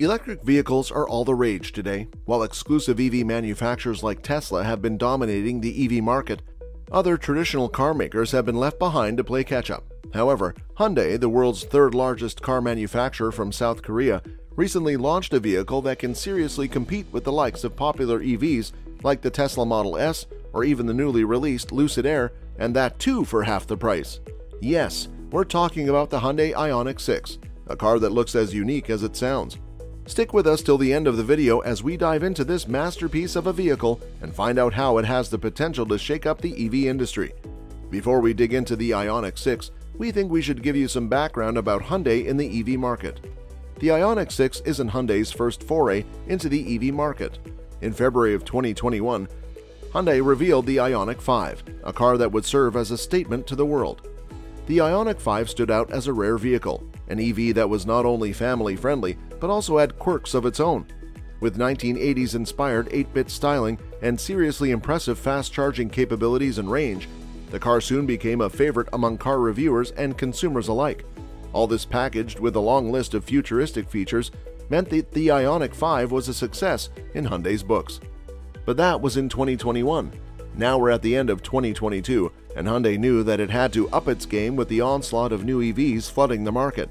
Electric vehicles are all the rage today. While exclusive EV manufacturers like Tesla have been dominating the EV market, other traditional car makers have been left behind to play catch up. However, Hyundai, the world's third largest car manufacturer from South Korea, recently launched a vehicle that can seriously compete with the likes of popular EVs like the Tesla Model S or even the newly released Lucid Air, and that too for half the price. Yes, we're talking about the Hyundai Ioniq 6, a car that looks as unique as it sounds. Stick with us till the end of the video as we dive into this masterpiece of a vehicle and find out how it has the potential to shake up the EV industry. Before we dig into the Ioniq 6, we think we should give you some background about Hyundai in the EV market. The Ioniq 6 isn't Hyundai's first foray into the EV market. In February of 2021, Hyundai revealed the Ioniq 5, a car that would serve as a statement to the world. The Ioniq 5 stood out as a rare vehicle, an EV that was not only family friendly but also had quirks of its own. With 1980s inspired 8 bit styling and seriously impressive fast charging capabilities and range, the car soon became a favorite among car reviewers and consumers alike. All this packaged with a long list of futuristic features meant that the Ioniq 5 was a success in Hyundai's books. But that was in 2021. Now we're at the end of 2022, and Hyundai knew that it had to up its game with the onslaught of new EVs flooding the market.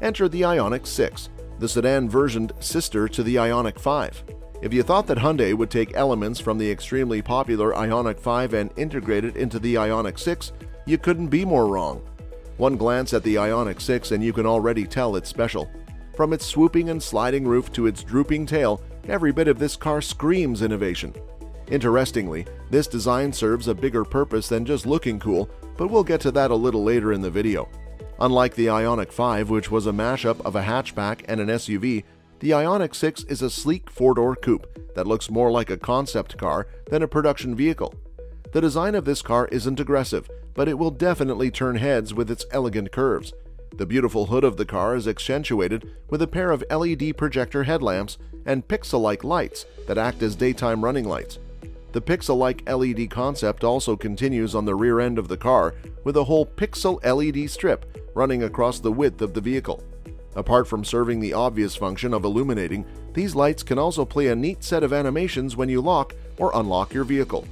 Enter the Ioniq 6, the sedan versioned sister to the Ioniq 5. If you thought that Hyundai would take elements from the extremely popular Ioniq 5 and integrate it into the Ioniq 6, you couldn't be more wrong. One glance at the Ioniq 6 and you can already tell it's special. From its swooping and sliding roof to its drooping tail, every bit of this car screams innovation. Interestingly, this design serves a bigger purpose than just looking cool, but we'll get to that a little later in the video. Unlike the Ioniq 5, which was a mashup of a hatchback and an SUV, the Ioniq 6 is a sleek four-door coupe that looks more like a concept car than a production vehicle. The design of this car isn't aggressive, but it will definitely turn heads with its elegant curves. The beautiful hood of the car is accentuated with a pair of LED projector headlamps and pixel-like lights that act as daytime running lights. The pixel-like LED concept also continues on the rear end of the car with a whole pixel LED strip running across the width of the vehicle. Apart from serving the obvious function of illuminating, these lights can also play a neat set of animations when you lock or unlock your vehicle.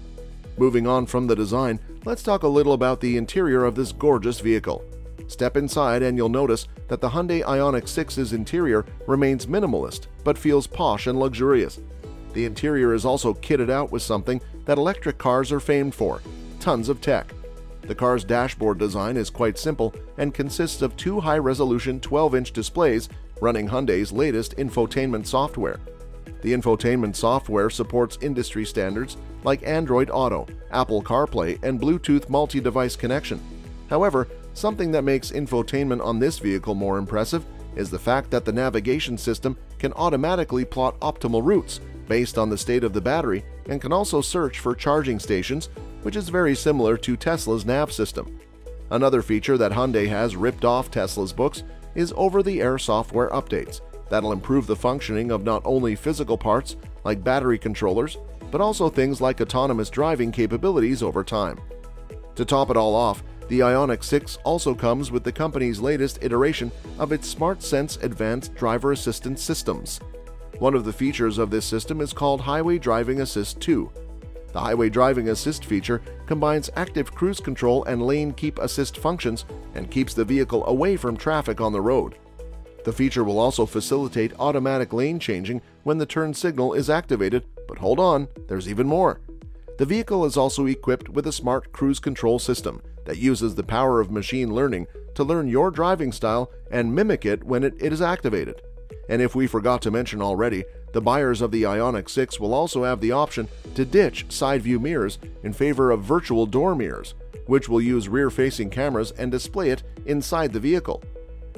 Moving on from the design, let's talk a little about the interior of this gorgeous vehicle. Step inside and you'll notice that the Hyundai Ioniq 6's interior remains minimalist but feels posh and luxurious. The interior is also kitted out with something that electric cars are famed for tons of tech. The car's dashboard design is quite simple and consists of two high resolution 12 inch displays running Hyundai's latest infotainment software. The infotainment software supports industry standards like Android Auto, Apple CarPlay, and Bluetooth multi device connection. However, something that makes infotainment on this vehicle more impressive is the fact that the navigation system can automatically plot optimal routes based on the state of the battery and can also search for charging stations, which is very similar to Tesla's nav system. Another feature that Hyundai has ripped off Tesla's books is over-the-air software updates that'll improve the functioning of not only physical parts like battery controllers, but also things like autonomous driving capabilities over time. To top it all off, the Ioniq 6 also comes with the company's latest iteration of its SmartSense Advanced Driver Assistance Systems. One of the features of this system is called Highway Driving Assist 2. The Highway Driving Assist feature combines active cruise control and lane keep assist functions and keeps the vehicle away from traffic on the road. The feature will also facilitate automatic lane changing when the turn signal is activated, but hold on, there's even more. The vehicle is also equipped with a smart cruise control system that uses the power of machine learning to learn your driving style and mimic it when it, is activated. And if we forgot to mention already, the buyers of the Ioniq 6 will also have the option to ditch side view mirrors in favor of virtual door mirrors, which will use rear facing cameras and display it inside the vehicle.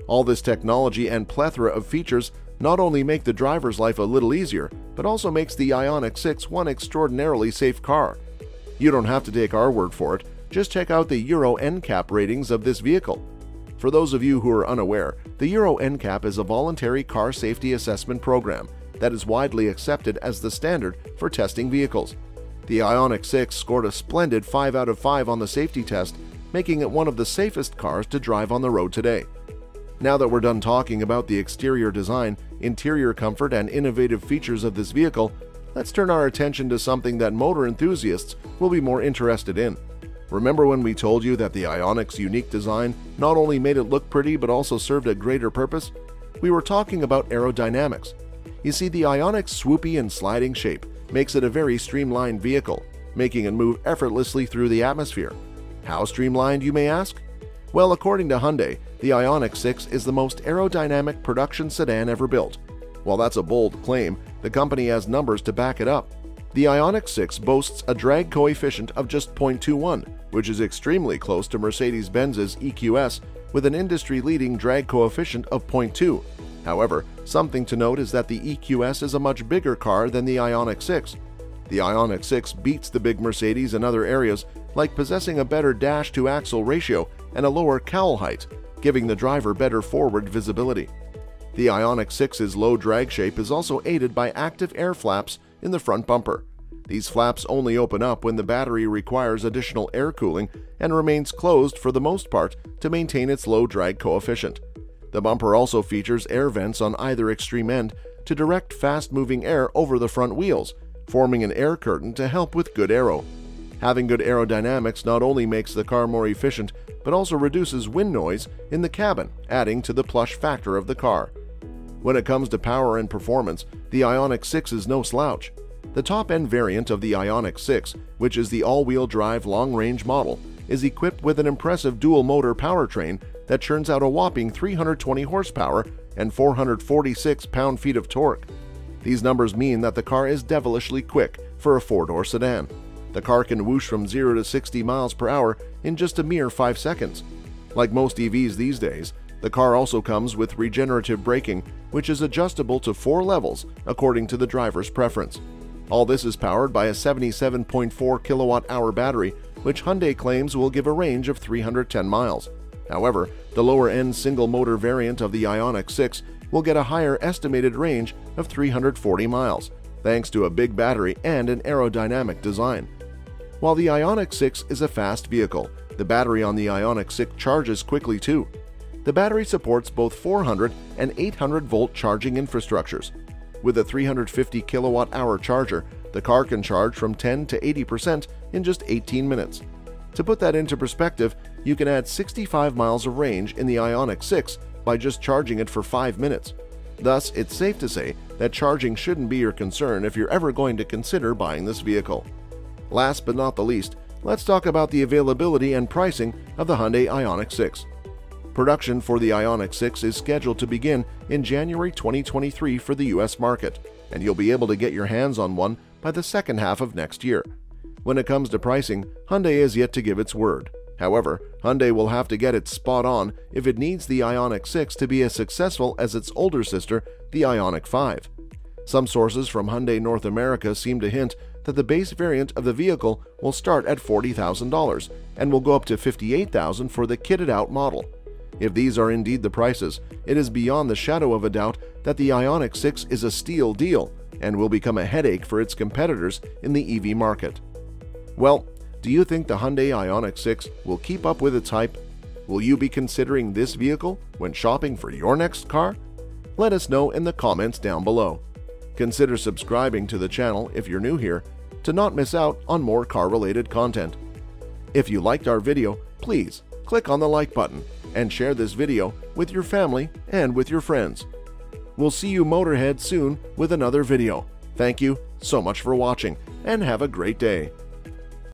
All this technology and plethora of features not only make the driver's life a little easier, but also makes the Ioniq 6 one extraordinarily safe car. You don't have to take our word for it, just check out the Euro NCAP ratings of this vehicle. For those of you who are unaware, the Euro NCAP is a voluntary car safety assessment program that is widely accepted as the standard for testing vehicles. The Ioniq 6 scored a splendid 5 out of 5 on the safety test, making it one of the safest cars to drive on the road today. Now that we're done talking about the exterior design, interior comfort, and innovative features of this vehicle, let's turn our attention to something that motor enthusiasts will be more interested in. Remember when we told you that the Ioniq's unique design not only made it look pretty but also served a greater purpose? We were talking about aerodynamics. You see, the Ioniq's swoopy and sliding shape makes it a very streamlined vehicle, making it move effortlessly through the atmosphere. How streamlined, you may ask? Well, according to Hyundai, the Ioniq 6 is the most aerodynamic production sedan ever built. While that's a bold claim, the company has numbers to back it up. The Ioniq 6 boasts a drag coefficient of just 0.21, which is extremely close to Mercedes-Benz's EQS with an industry-leading drag coefficient of 0.2. However, something to note is that the EQS is a much bigger car than the Ioniq 6. The Ioniq 6 beats the big Mercedes in other areas, like possessing a better dash-to-axle ratio and a lower cowl height, giving the driver better forward visibility. The Ioniq 6's low drag shape is also aided by active air flaps in the front bumper. These flaps only open up when the battery requires additional air cooling and remains closed for the most part to maintain its low drag coefficient. The bumper also features air vents on either extreme end to direct fast-moving air over the front wheels, forming an air curtain to help with good aero. Having good aerodynamics not only makes the car more efficient, but also reduces wind noise in the cabin, adding to the plush factor of the car. When it comes to power and performance, the Ioniq 6 is no slouch. The top-end variant of the Ioniq 6, which is the all-wheel drive long-range model, is equipped with an impressive dual-motor powertrain that churns out a whopping 320 horsepower and 446 pound-feet of torque. These numbers mean that the car is devilishly quick for a four-door sedan. The car can whoosh from 0 to 60 miles per hour in just a mere 5 seconds. Like most EVs these days, the car also comes with regenerative braking, which is adjustable to four levels according to the driver's preference. All this is powered by a 77.4 kilowatt-hour battery, which Hyundai claims will give a range of 310 miles. However, the lower-end single-motor variant of the Ioniq 6 will get a higher estimated range of 340 miles, thanks to a big battery and an aerodynamic design. While the Ioniq 6 is a fast vehicle, the battery on the Ioniq 6 charges quickly too. The battery supports both 400 and 800 volt charging infrastructures, with a 350 kilowatt hour charger, the car can charge from 10 to 80% in just 18 minutes. To put that into perspective, you can add 65 miles of range in the Ioniq 6 by just charging it for 5 minutes. Thus, it's safe to say that charging shouldn't be your concern if you're ever going to consider buying this vehicle. Last but not the least, let's talk about the availability and pricing of the Hyundai Ioniq 6. Production for the Ioniq 6 is scheduled to begin in January 2023 for the US market, and you'll be able to get your hands on one by the second half of next year. When it comes to pricing, Hyundai is yet to give its word. However, Hyundai will have to get it spot on if it needs the Ioniq 6 to be as successful as its older sister, the Ioniq 5. Some sources from Hyundai North America seem to hint that the base variant of the vehicle will start at $40,000 and will go up to $58,000 for the kitted out model. If these are indeed the prices, it is beyond the shadow of a doubt that the Ioniq 6 is a steal deal and will become a headache for its competitors in the EV market. Well, do you think the Hyundai Ioniq 6 will keep up with its hype? Will you be considering this vehicle when shopping for your next car? Let us know in the comments down below. Consider subscribing to the channel if you're new here to not miss out on more car-related content. If you liked our video, please click on the like button and share this video with your family and with your friends. We'll see you Motorhead soon with another video. Thank you so much for watching and have a great day.